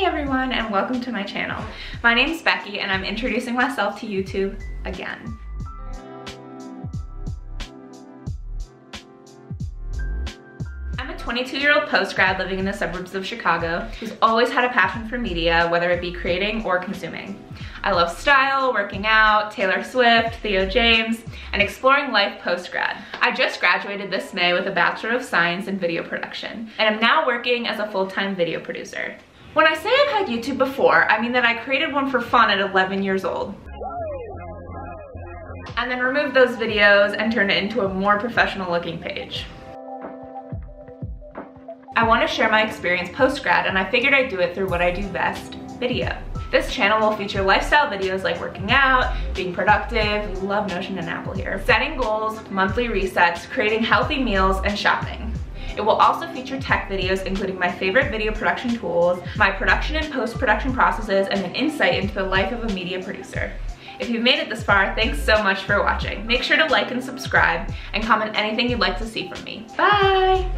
Hey everyone and welcome to my channel. My name is Becky and I'm introducing myself to YouTube again. I'm a 22 year old post-grad living in the suburbs of Chicago who's always had a passion for media, whether it be creating or consuming. I love style, working out, Taylor Swift, Theo James, and exploring life post-grad. I just graduated this May with a Bachelor of Science in Video Production, and I'm now working as a full-time video producer. When I say I've had YouTube before, I mean that I created one for fun at 11 years old. And then removed those videos and turned it into a more professional looking page. I want to share my experience post-grad and I figured I'd do it through what I do best, video. This channel will feature lifestyle videos like working out, being productive, we love Notion and Apple here, setting goals, monthly resets, creating healthy meals, and shopping. It will also feature tech videos including my favorite video production tools, my production and post-production processes, and an insight into the life of a media producer. If you've made it this far, thanks so much for watching. Make sure to like and subscribe and comment anything you'd like to see from me. Bye!